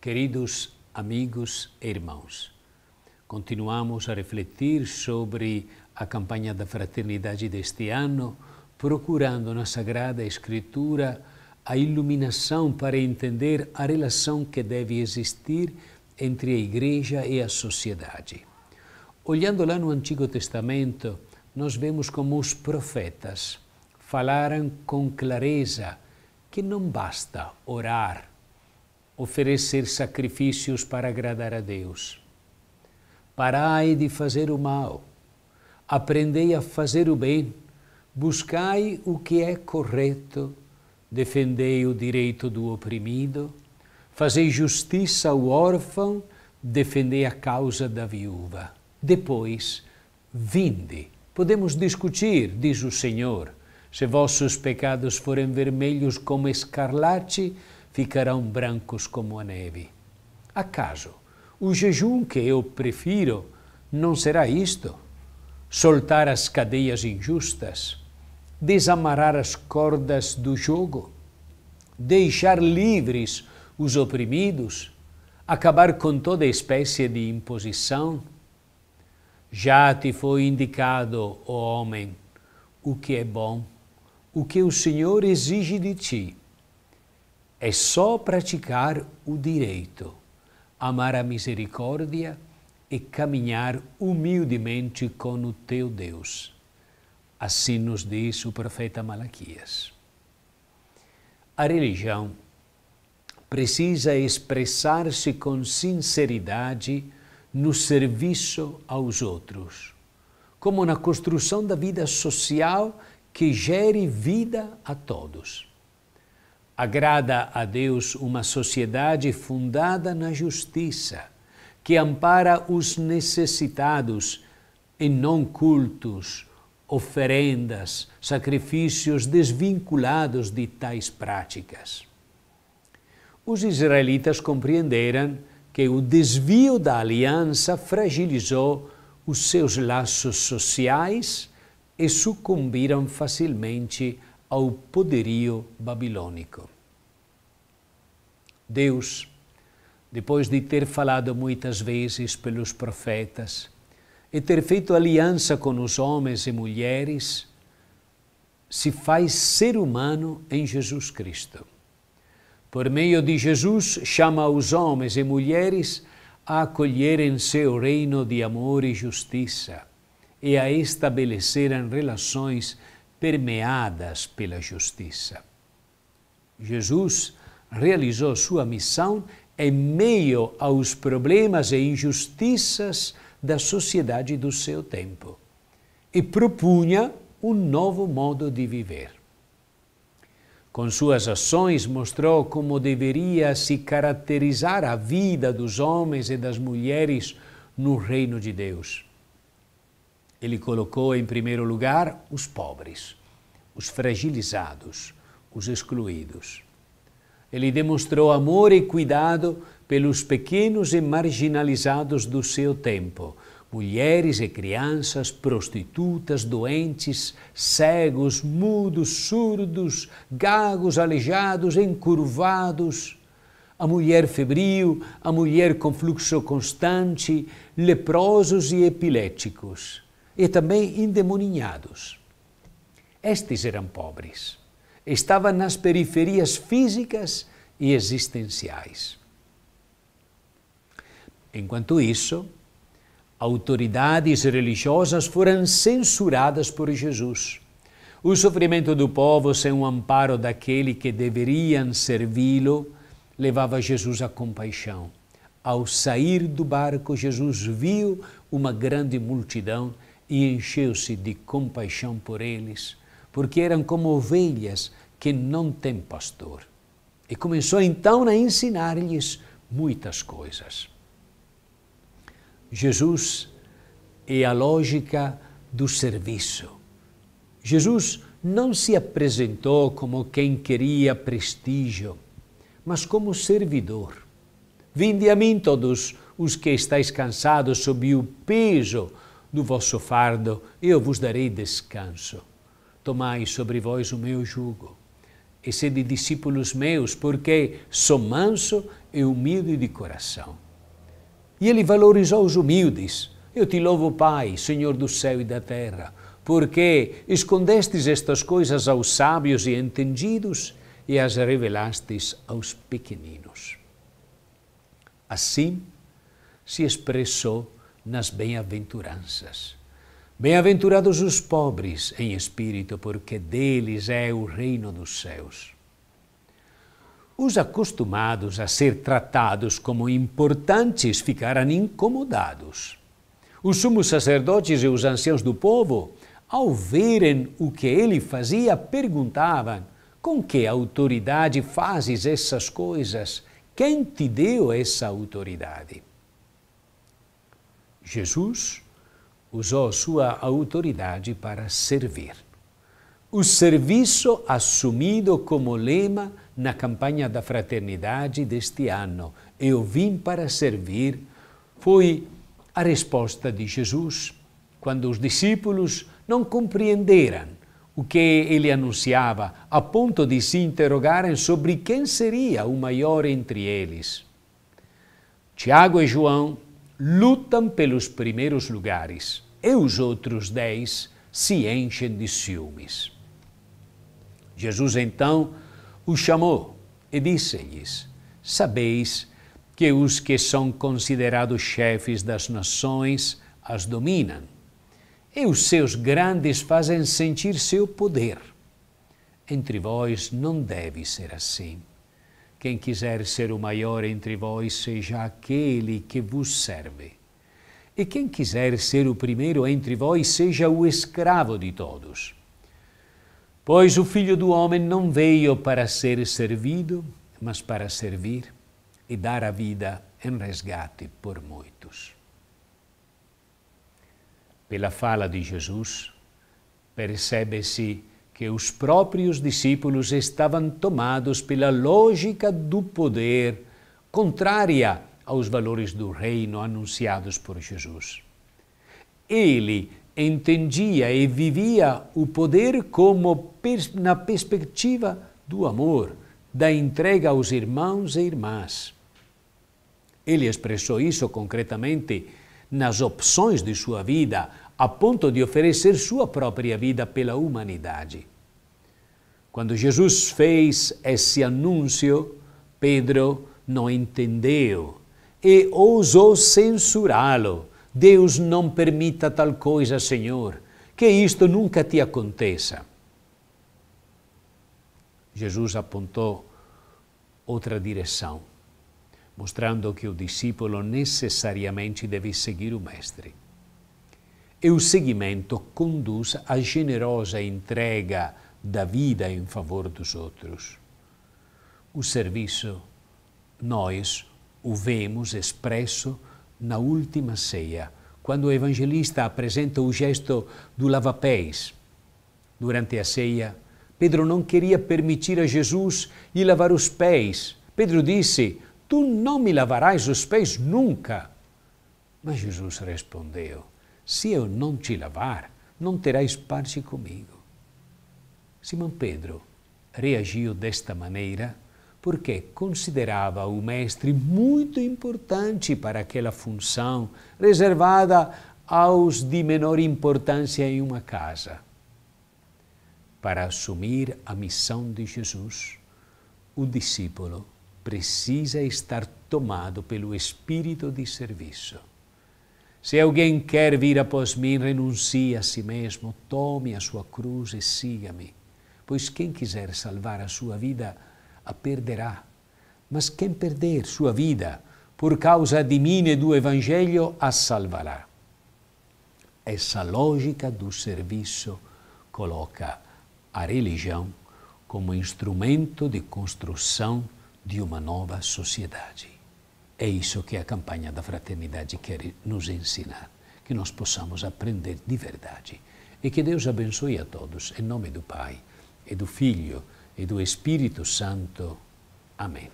Queridos amigos e irmãos, continuamos a refletir sobre a campanha da fraternidade deste ano, procurando na Sagrada Escritura a iluminação para entender a relação que deve existir entre a Igreja e a sociedade. Olhando lá no Antigo Testamento, nós vemos como os profetas falaram com clareza que não basta orar, oferecer sacrifícios para agradar a Deus. Parai de fazer o mal, aprendei a fazer o bem, buscai o que é correto, defendei o direito do oprimido, fazei justiça ao órfão, defendei a causa da viúva. Depois, vinde. Podemos discutir, diz o Senhor, se vossos pecados forem vermelhos como escarlate, ficarão brancos como a neve. Acaso o jejum que eu prefiro não será isto? Soltar as cadeias injustas, desamarrar as cordas do jogo, deixar livres os oprimidos, acabar com toda espécie de imposição? Já te foi indicado, ó homem, o que é bom o que o Senhor exige de ti é só praticar o direito, amar a misericórdia e caminhar humildemente com o teu Deus. Assim nos diz o profeta Malaquias. A religião precisa expressar-se com sinceridade no serviço aos outros, como na construção da vida social que gere vida a todos. Agrada a Deus uma sociedade fundada na justiça, que ampara os necessitados e não cultos, oferendas, sacrifícios desvinculados de tais práticas. Os israelitas compreenderam que o desvio da aliança fragilizou os seus laços sociais e sucumbiram facilmente ao poderio babilônico. Deus, depois de ter falado muitas vezes pelos profetas e ter feito aliança com os homens e mulheres, se faz ser humano em Jesus Cristo. Por meio de Jesus, chama os homens e mulheres a acolherem seu reino de amor e justiça e a estabelecerem relações permeadas pela justiça. Jesus realizou sua missão em meio aos problemas e injustiças da sociedade do seu tempo e propunha um novo modo de viver. Com suas ações, mostrou como deveria se caracterizar a vida dos homens e das mulheres no reino de Deus ele colocou em primeiro lugar os pobres, os fragilizados, os excluídos. Ele demonstrou amor e cuidado pelos pequenos e marginalizados do seu tempo, mulheres e crianças, prostitutas, doentes, cegos, mudos, surdos, gagos, aleijados, encurvados, a mulher febril, a mulher com fluxo constante, leprosos e epiléticos e também endemoninhados. Estes eram pobres. Estavam nas periferias físicas e existenciais. Enquanto isso, autoridades religiosas foram censuradas por Jesus. O sofrimento do povo, sem o amparo daquele que deveriam servi-lo, levava Jesus à compaixão. Ao sair do barco, Jesus viu uma grande multidão e encheu-se de compaixão por eles, porque eram como ovelhas que não têm pastor. E começou então a ensinar-lhes muitas coisas. Jesus é a lógica do serviço. Jesus não se apresentou como quem queria prestígio, mas como servidor. Vinde a mim todos os que estáis cansados sob o peso do vosso fardo, eu vos darei descanso. Tomai sobre vós o meu jugo, e sede discípulos meus, porque sou manso e humilde de coração. E ele valorizou os humildes. Eu te louvo, Pai, Senhor do céu e da terra, porque escondestes estas coisas aos sábios e entendidos e as revelastes aos pequeninos. Assim se expressou nas bem-aventuranças. Bem-aventurados os pobres em espírito, porque deles é o reino dos céus. Os acostumados a ser tratados como importantes ficaram incomodados. Os sumos sacerdotes e os anciãos do povo, ao verem o que ele fazia, perguntavam: Com que autoridade fazes essas coisas? Quem te deu essa autoridade? Jesus usou sua autoridade para servir. O serviço assumido como lema na campanha da fraternidade deste ano, Eu vim para servir, foi a resposta de Jesus quando os discípulos não compreenderam o que ele anunciava, a ponto de se interrogarem sobre quem seria o maior entre eles. Tiago e João lutam pelos primeiros lugares e os outros dez se enchem de ciúmes. Jesus então os chamou e disse-lhes: Sabeis que os que são considerados chefes das nações as dominam, e os seus grandes fazem sentir seu poder. Entre vós não deve ser assim. Quem quiser ser o maior entre vós, seja aquele que vos serve. E quem quiser ser o primeiro entre vós, seja o escravo de todos. Pois o Filho do Homem não veio para ser servido, mas para servir e dar a vida em resgate por muitos. Pela fala de Jesus, percebe-se que os próprios discípulos estavam tomados pela lógica do poder contrária aos valores do reino anunciados por Jesus. Ele entendia e vivia o poder como na perspectiva do amor, da entrega aos irmãos e irmãs. Ele expressou isso concretamente nas opções de sua vida, a ponto de oferecer sua própria vida pela humanidade. Quando Jesus fez esse anúncio, Pedro não entendeu e ousou censurá-lo. Deus não permita tal coisa, Senhor, que isto nunca te aconteça. Jesus apontou outra direção, mostrando que o discípulo necessariamente deve seguir o Mestre. E o seguimento conduz à generosa entrega da vida em favor dos outros. O serviço, nós o vemos expresso na última ceia, quando o evangelista apresenta o gesto do lava-pés. Durante a ceia, Pedro não queria permitir a Jesus lhe lavar os pés. Pedro disse: Tu não me lavarás os pés nunca. Mas Jesus respondeu: Se eu não te lavar, não terás parte comigo. Simão Pedro reagiu desta maneira porque considerava o mestre muito importante para aquela função reservada aos de menor importância em uma casa. Para assumir a missão de Jesus, o discípulo precisa estar tomado pelo espírito de serviço. Se alguém quer vir após mim, renuncie a si mesmo, tome a sua cruz e siga-me pois quem quiser salvar a sua vida a perderá. Mas quem perder sua vida por causa de mim e do Evangelho a salvará. Essa lógica do serviço coloca a religião como instrumento de construção de uma nova sociedade. É isso que a campanha da fraternidade quer nos ensinar, que nós possamos aprender de verdade. E que Deus abençoe a todos, em nome do Pai e do Figlio e do Espírito Santo. Amém.